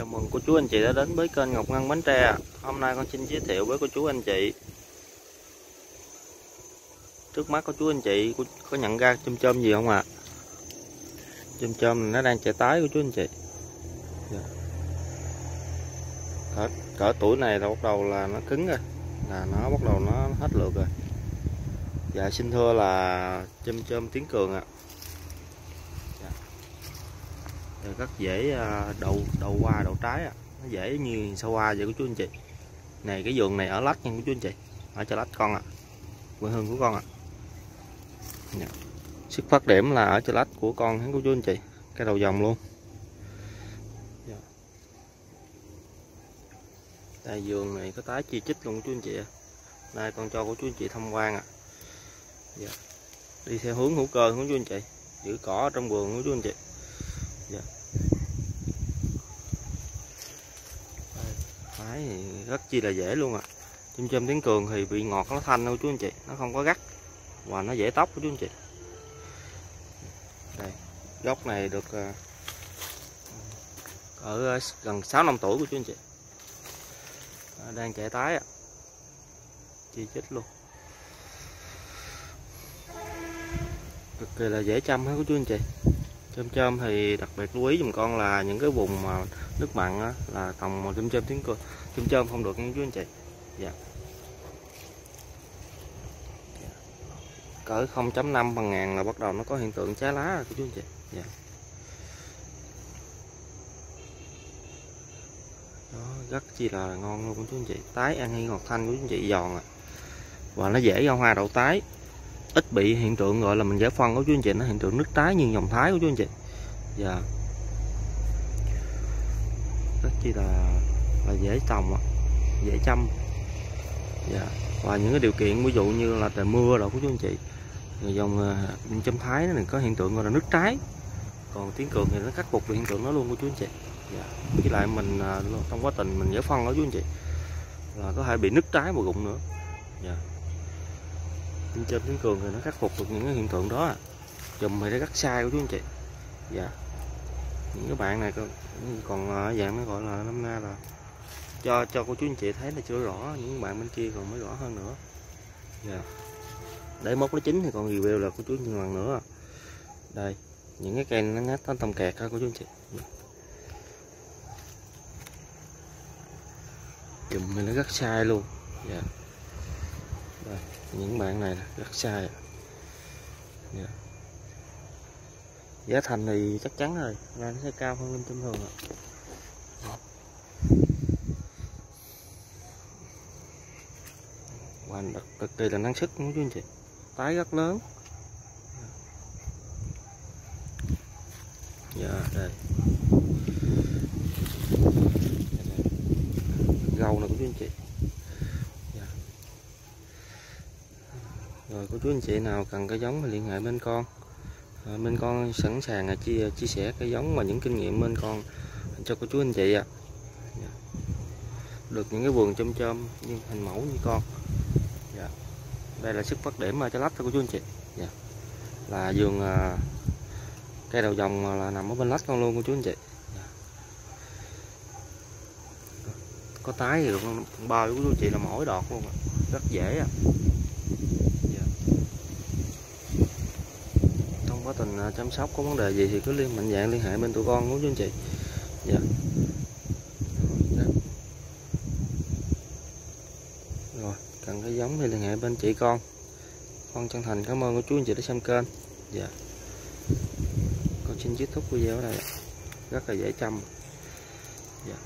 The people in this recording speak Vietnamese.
Chào mừng cô chú anh chị đã đến với kênh Ngọc Ngân Bánh Tre Hôm nay con xin giới thiệu với cô chú anh chị. Trước mắt cô chú anh chị có nhận ra chôm chôm gì không ạ? À? Chôm chôm này nó đang chạy tái của chú anh chị. Dạ. Cỡ, cỡ tuổi này là bắt đầu là nó cứng rồi. Là nó bắt đầu nó hết lượt rồi. Dạ xin thưa là chôm chôm tiếng cường ạ. à rất dễ à, đầu đầu qua đầu trái à. nó dễ như sao hoa vậy của chú anh chị này, cái vườn này ở lách nha của chú anh chị ở chợ lách con ạ à. quê hương của con ạ à. xuất phát điểm là ở chợ lách của con của chú anh chị cái đầu dòng luôn dạ. đây, vườn này có tái chi chích luôn chú anh chị đây, con cho của chú anh chị tham quan ạ à. dạ. đi theo hướng hữu cơ của chú anh chị giữ cỏ trong vườn của chú anh chị dạ. Thái thì rất chi là dễ luôn ạ. À. chim chôm tiếng cường thì bị ngọt nó thanh đâu chú anh chị, nó không có gắt. Và nó dễ tóc của chú anh chị. Đây gốc này được ờ, ở ờ, gần 6 năm tuổi của chú anh chị. Ờ, đang trẻ tái ạ. Chi chích luôn. Cực kỳ là dễ chăm hết của chú anh chị chôm chôm thì đặc biệt lưu ý dùm con là những cái vùng mà nước mặn á, là tầm chôm chôm tiếng cười chôm chôm không được nha chú anh chị. Dạ. Cỡ 0.5 bằng ngàn là bắt đầu nó có hiện tượng trái lá rồi chú anh chị. Dạ. Đó rất chi là ngon luôn chú anh chị. Tái ăn hay ngọt thanh của chú anh chị giòn à. Và nó dễ ra hoa đậu tái ít bị hiện tượng gọi là mình giải phân của chú anh chị, nó hiện tượng nước tái như dòng thái của chú anh chị dạ yeah. rất chi là là dễ trồng dễ chăm dạ yeah. và những cái điều kiện, ví dụ như là trời mưa rồi của chú anh chị dòng ờ, châm thái này có hiện tượng gọi là nước trái còn tiếng cường thì nó khắc phục được hiện tượng đó luôn của chú anh chị dạ. với lại mình ờ, trong quá trình mình giải phân đó chú anh chị, là có thể bị nứt trái một gụng nữa dạ trên trên tiếng cường thì nó khắc phục được những cái hiện tượng đó à. chùm thì nó rất sai của chú anh chị. Dạ. Những cái bạn này còn, ờ, còn dạng nó gọi là năm nay là cho cho cô chú anh chị thấy là chưa rõ những bạn bên kia còn mới rõ hơn nữa. Dạ. Để mốt nó chín thì còn review là cô chú anh chị lần nữa đây những cái cây nó ngắt tông kẹt ha cô chú anh chị. Dạ. Chùm thì nó rất sai luôn. Dạ. yeah những bạn này rất sai. Yeah. Giá thành thì chắc chắn rồi là nó sẽ cao hơn linh thông thường ạ. Hoành đặc cực kỳ là năng suất đúng chú anh chị. Tái rất lớn. Dạ đây. Gầu nè của chú anh chị. Cô chú anh chị nào cần cái giống thì liên hệ bên con à, bên con sẵn sàng là chia chia sẻ cái giống và những kinh nghiệm bên con cho cô chú anh chị ạ à. được những cái vườn chôm chôm như hình mẫu như con dạ. đây là sức phát điểm mà cho lách thôi cô chú anh chị dạ. là vườn à, cây đầu dòng là nằm ở bên lách con luôn cô chú anh chị dạ. có tái thì con bao của cô chú anh chị là mỗi đọt luôn rất dễ à. Tình à, chăm sóc có vấn đề gì thì cứ liên, mạnh dạng liên hệ bên tụi con, đúng chú anh chị? Dạ. Rồi, cần cái giống thì liên hệ bên chị con. Con chân thành cảm ơn của chú anh chị đã xem kênh. Dạ. Con xin kết thúc video ở đây rất là dễ chăm. Dạ.